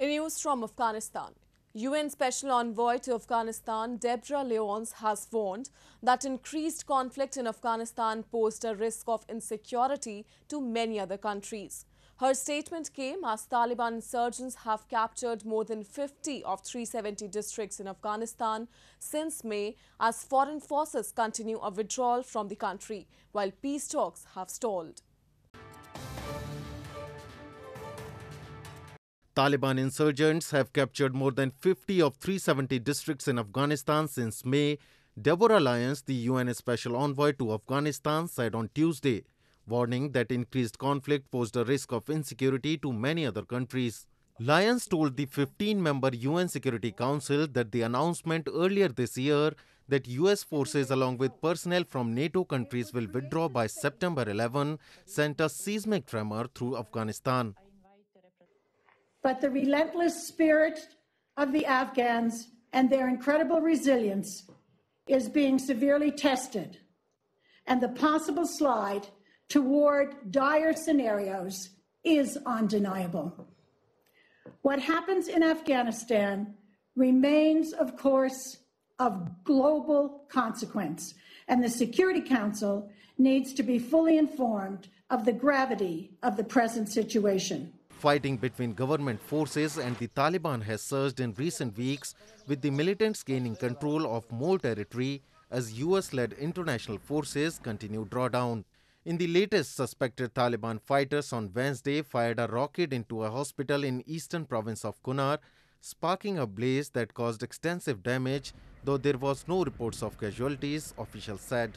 News from Afghanistan, UN Special Envoy to Afghanistan Deborah Lyons has warned that increased conflict in Afghanistan posed a risk of insecurity to many other countries. Her statement came as Taliban insurgents have captured more than 50 of 370 districts in Afghanistan since May as foreign forces continue a withdrawal from the country while peace talks have stalled. Taliban insurgents have captured more than 50 of 370 districts in Afghanistan since May, Deborah Lyons, the UN Special Envoy to Afghanistan, said on Tuesday, warning that increased conflict posed a risk of insecurity to many other countries. Lyons told the 15 member UN Security Council that the announcement earlier this year that US forces, along with personnel from NATO countries, will withdraw by September 11 sent a seismic tremor through Afghanistan. But the relentless spirit of the Afghans and their incredible resilience is being severely tested, and the possible slide toward dire scenarios is undeniable. What happens in Afghanistan remains, of course, of global consequence, and the Security Council needs to be fully informed of the gravity of the present situation. Fighting between government forces and the Taliban has surged in recent weeks, with the militants gaining control of more territory as US led international forces continue drawdown. In the latest, suspected Taliban fighters on Wednesday fired a rocket into a hospital in eastern province of Kunar, sparking a blaze that caused extensive damage, though there was no reports of casualties, officials said.